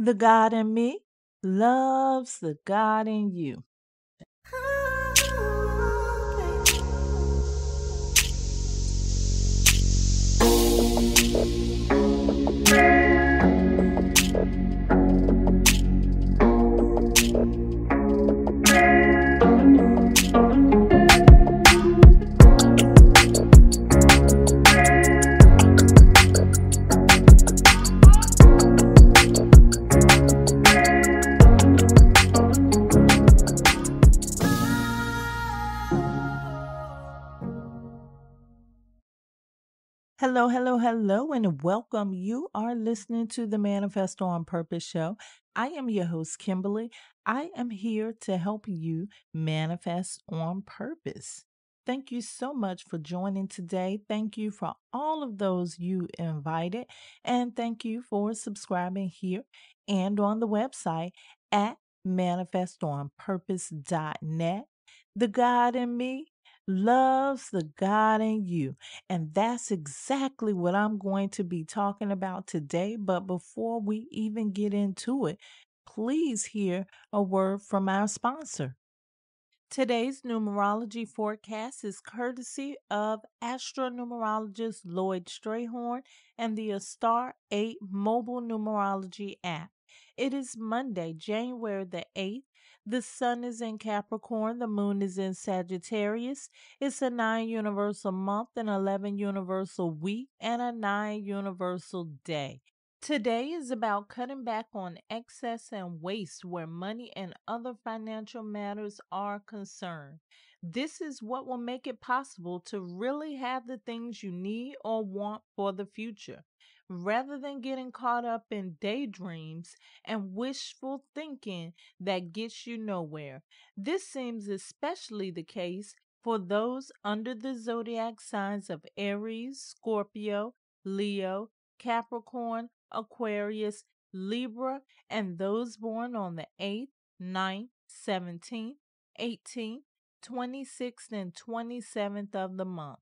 The God in me loves the God in you. Hello, hello, hello, and welcome. You are listening to the Manifest on Purpose show. I am your host, Kimbaley. I am here to help you manifest on purpose. Thank you so much for joining today. Thank you for all of those you invited, and thank you for subscribing here and on the website at manifestonpurpose.net. The God in me loves the God in you. And that's exactly what I'm going to be talking about today. But before we even get into it, please hear a word from our sponsor. Today's numerology forecast is courtesy of astronumerologist Lloyd Strayhorn and the Star 8 mobile numerology app. It is Monday, January the 8th. The sun is in Capricorn, the moon is in Sagittarius. It's a 9 universal month, an 11 universal week, and a 9 universal day. Today is about cutting back on excess and waste where money and other financial matters are concerned. This is what will make it possible to really have the things you need or want for the future. Rather than getting caught up in daydreams and wishful thinking that gets you nowhere. This seems especially the case for those under the zodiac signs of Aries, Scorpio, Leo, Capricorn, Aquarius, Libra, and those born on the 8th, 9th, 17th, 18th, 26th, and 27th of the month.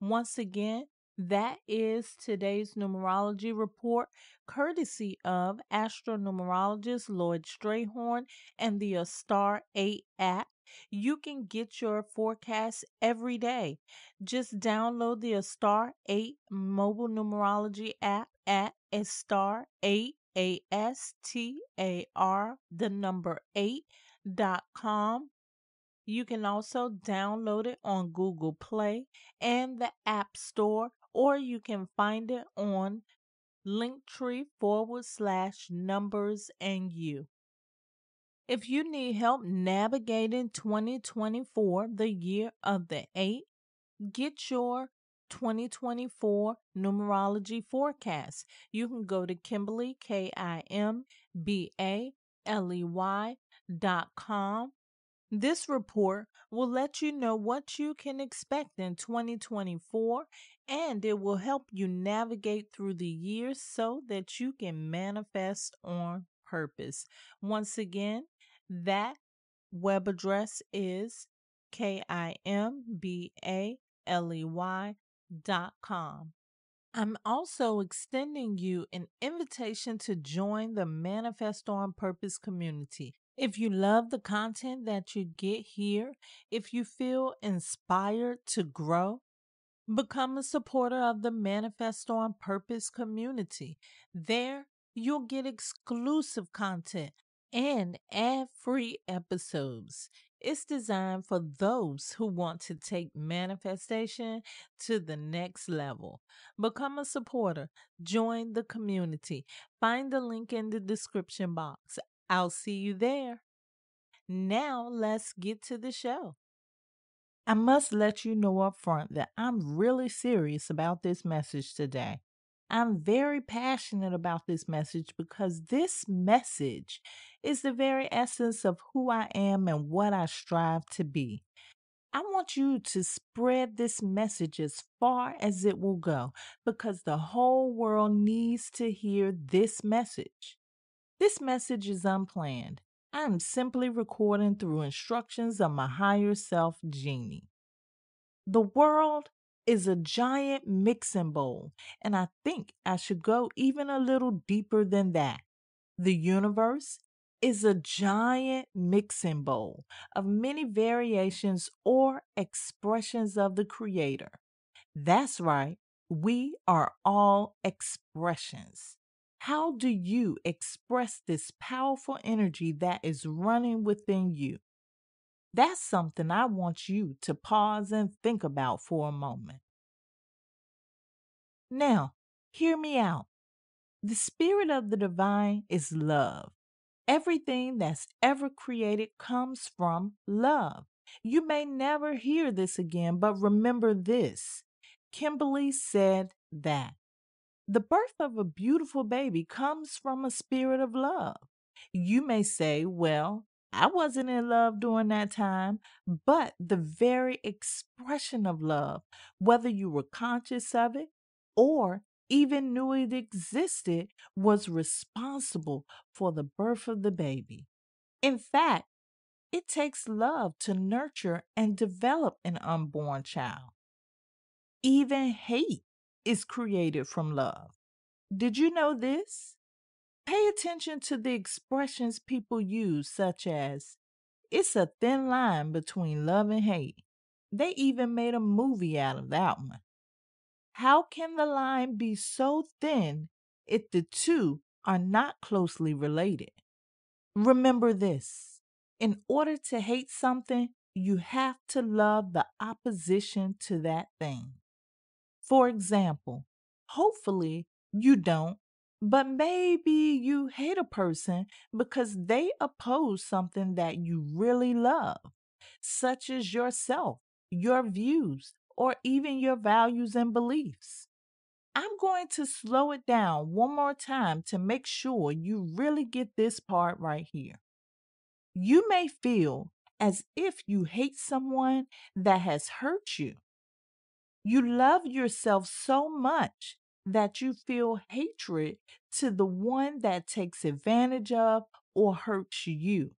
Once again, that is today's numerology report, courtesy of astronumerologist Lloyd Strayhorn and the Star 8 app. You can get your forecast every day. Just download the Star 8 mobile numerology app at Star 8 A S T A R the number 8 dot com you can also download it on Google Play and the App Store, or you can find it on Linktree forward slash numbers and you. If you need help navigating 2024, the year of the eight, get your 2024 numerology forecast. You can go to Kimbaley, K I M B A L E Y dot com this report will let you know what you can expect in 2024 and it will help you navigate through the year so that you can manifest on purpose. Once again, that web address is K I M B A L E Y dot com. I'm also extending you an invitation to join the Manifest on Purpose community. If you love the content that you get here, if you feel inspired to grow, become a supporter of the Manifest on Purpose community. There, you'll get exclusive content and ad free episodes. It's designed for those who want to take manifestation to the next level. Become a supporter, join the community. Find the link in the description box. I'll see you there. Now let's get to the show. I must let you know up front that I'm really serious about this message today. I'm very passionate about this message because this message is the very essence of who I am and what I strive to be. I want you to spread this message as far as it will go because the whole world needs to hear this message. This message is unplanned. I am simply recording through instructions of my higher self, Genie. The world is a giant mixing bowl, and I think I should go even a little deeper than that. The universe is a giant mixing bowl of many variations or expressions of the Creator. That's right, we are all expressions. How do you express this powerful energy that is running within you? That's something I want you to pause and think about for a moment. Now, hear me out. The spirit of the divine is love. Everything that's ever created comes from love. You may never hear this again, but remember this. Kimbaley said that the birth of a beautiful baby comes from a spirit of love. You may say, well, I wasn't in love during that time, but the very expression of love, whether you were conscious of it or even knew it existed, was responsible for the birth of the baby. In fact, it takes love to nurture and develop an unborn child. Even hate is created from love. Did you know this? Pay attention to the expressions people use, such as, it's a thin line between love and hate. They even made a movie out of that one. How can the line be so thin if the two are not closely related? Remember this in order to hate something, you have to love the opposition to that thing. For example, hopefully you don't, but maybe you hate a person because they oppose something that you really love, such as yourself, your views, or even your values and beliefs. I'm going to slow it down one more time to make sure you really get this part right here. You may feel as if you hate someone that has hurt you. You love yourself so much that you feel hatred to the one that takes advantage of or hurts you.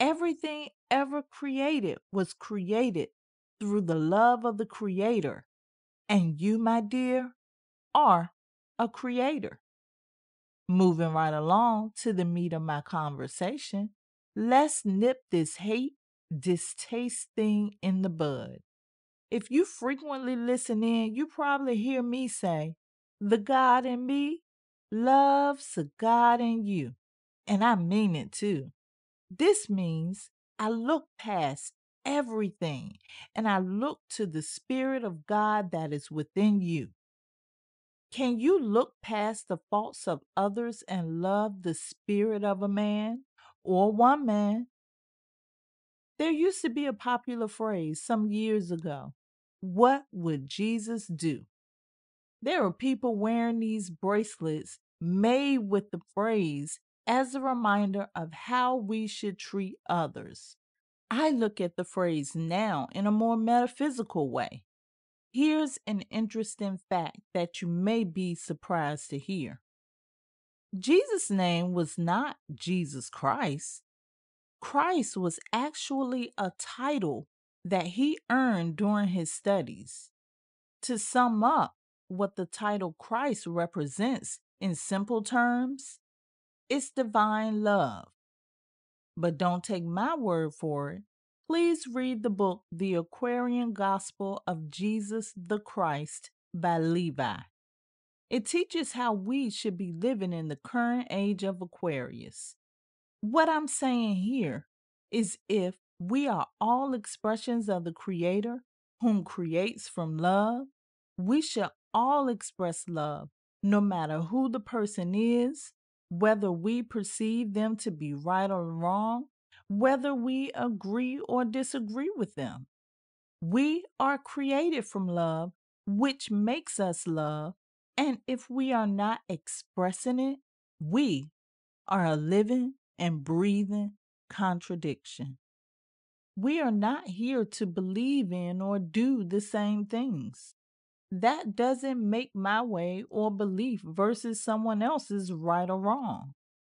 Everything ever created was created through the love of the Creator. And you, my dear, are a creator. Moving right along to the meat of my conversation, let's nip this hate, distaste thing in the bud. If you frequently listen in, you probably hear me say, The God in me loves the God in you. And I mean it too. This means I look past everything and I look to the Spirit of God that is within you. Can you look past the faults of others and love the spirit of a man or one man? There used to be a popular phrase some years ago what would Jesus do? There are people wearing these bracelets made with the phrase as a reminder of how we should treat others. I look at the phrase now in a more metaphysical way. Here's an interesting fact that you may be surprised to hear Jesus' name was not Jesus Christ. Christ was actually a title that he earned during his studies. To sum up what the title Christ represents in simple terms, it's divine love. But don't take my word for it. Please read the book The Aquarian Gospel of Jesus the Christ by Levi. It teaches how we should be living in the current age of Aquarius. What I'm saying here is if we are all expressions of the Creator, whom creates from love. We shall all express love, no matter who the person is, whether we perceive them to be right or wrong, whether we agree or disagree with them. We are created from love, which makes us love, and if we are not expressing it, we are a living and breathing contradiction. We are not here to believe in or do the same things. That doesn't make my way or belief versus someone else's right or wrong.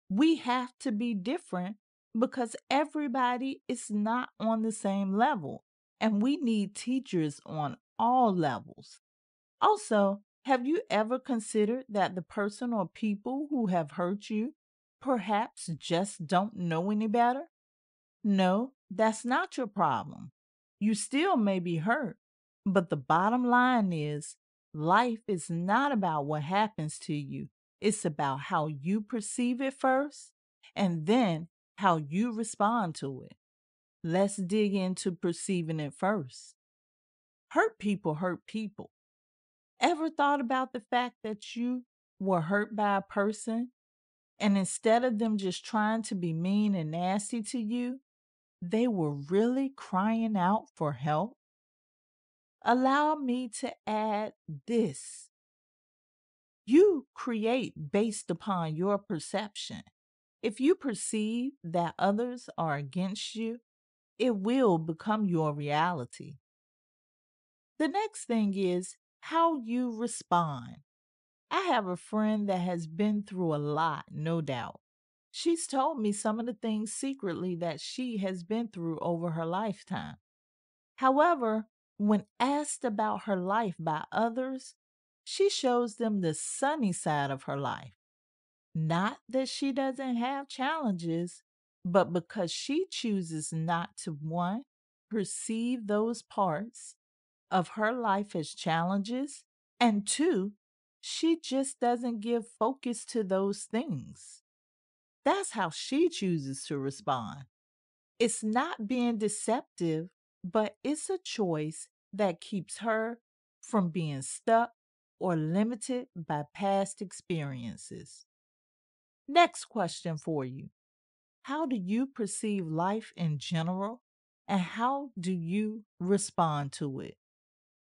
We have to be different because everybody is not on the same level, and we need teachers on all levels. Also, have you ever considered that the person or people who have hurt you perhaps just don't know any better? No, that's not your problem. You still may be hurt, but the bottom line is life is not about what happens to you. It's about how you perceive it first and then how you respond to it. Let's dig into perceiving it first. Hurt people hurt people. Ever thought about the fact that you were hurt by a person and instead of them just trying to be mean and nasty to you, they were really crying out for help? Allow me to add this. You create based upon your perception. If you perceive that others are against you, it will become your reality. The next thing is how you respond. I have a friend that has been through a lot, no doubt. She's told me some of the things secretly that she has been through over her lifetime. However, when asked about her life by others, she shows them the sunny side of her life. Not that she doesn't have challenges, but because she chooses not to one, perceive those parts of her life as challenges, and two, she just doesn't give focus to those things. That's how she chooses to respond. It's not being deceptive, but it's a choice that keeps her from being stuck or limited by past experiences. Next question for you How do you perceive life in general, and how do you respond to it?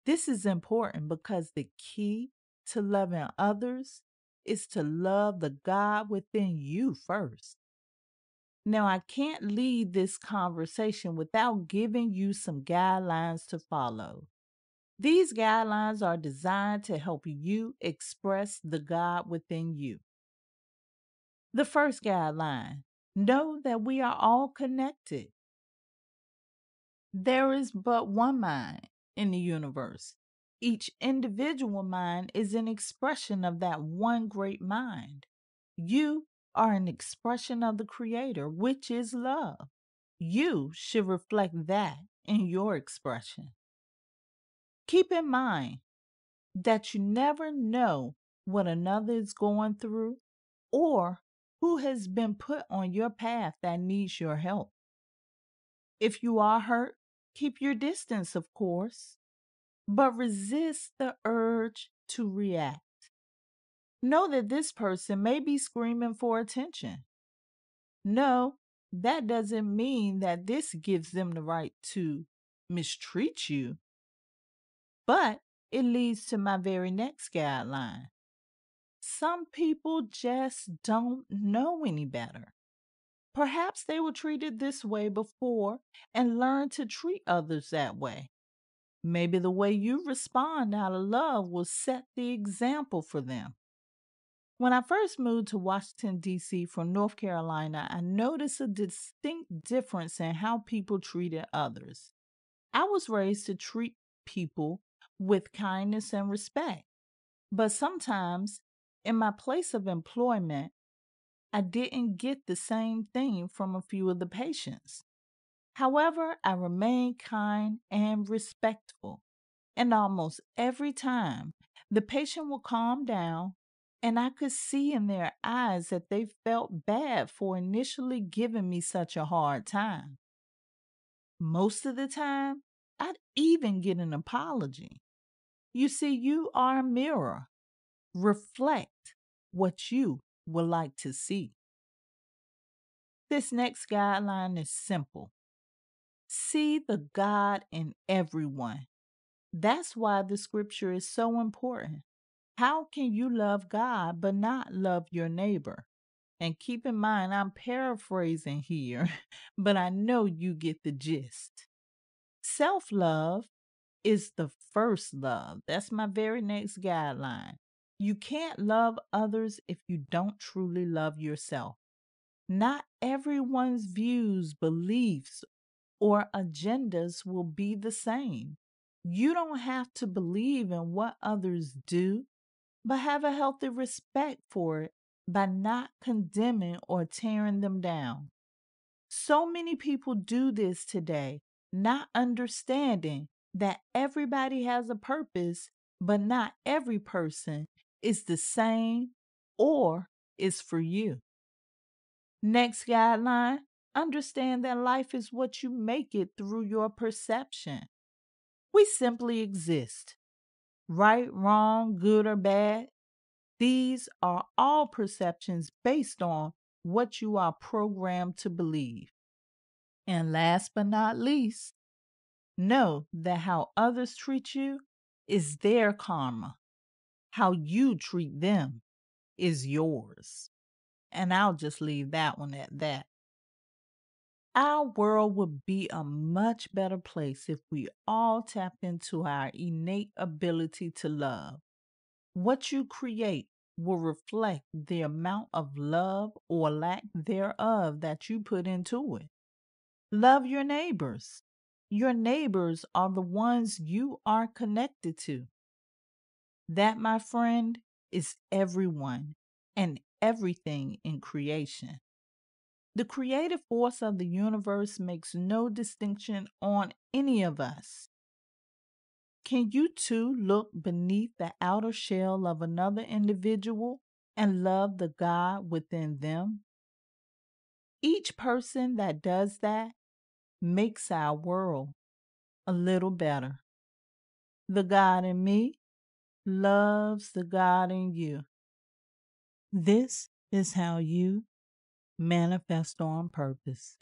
This is important because the key to loving others is to love the God within you first. Now, I can't lead this conversation without giving you some guidelines to follow. These guidelines are designed to help you express the God within you. The first guideline know that we are all connected. There is but one mind in the universe. Each individual mind is an expression of that one great mind. You are an expression of the Creator, which is love. You should reflect that in your expression. Keep in mind that you never know what another is going through or who has been put on your path that needs your help. If you are hurt, keep your distance, of course but resist the urge to react. Know that this person may be screaming for attention. No, that doesn't mean that this gives them the right to mistreat you, but it leads to my very next guideline. Some people just don't know any better. Perhaps they were treated this way before and learned to treat others that way. Maybe the way you respond out of love will set the example for them. When I first moved to Washington, D.C. from North Carolina, I noticed a distinct difference in how people treated others. I was raised to treat people with kindness and respect, but sometimes in my place of employment, I didn't get the same thing from a few of the patients. However, I remained kind and respectful. And almost every time, the patient would calm down, and I could see in their eyes that they felt bad for initially giving me such a hard time. Most of the time, I'd even get an apology. You see, you are a mirror. Reflect what you would like to see. This next guideline is simple See the God in everyone. That's why the scripture is so important. How can you love God but not love your neighbor? And keep in mind, I'm paraphrasing here, but I know you get the gist. Self love is the first love. That's my very next guideline. You can't love others if you don't truly love yourself. Not everyone's views, beliefs, or agendas will be the same. You don't have to believe in what others do, but have a healthy respect for it by not condemning or tearing them down. So many people do this today, not understanding that everybody has a purpose, but not every person is the same or is for you. Next guideline understand that life is what you make it through your perception. We simply exist. Right, wrong, good, or bad, these are all perceptions based on what you are programmed to believe. And last but not least, know that how others treat you is their karma. How you treat them is yours. And I'll just leave that one at that. Our world would be a much better place if we all tapped into our innate ability to love. What you create will reflect the amount of love or lack thereof that you put into it. Love your neighbors. Your neighbors are the ones you are connected to. That, my friend, is everyone and everything in creation. The creative force of the universe makes no distinction on any of us. Can you too look beneath the outer shell of another individual and love the God within them? Each person that does that makes our world a little better. The God in me loves the God in you. This is how you manifest on purpose.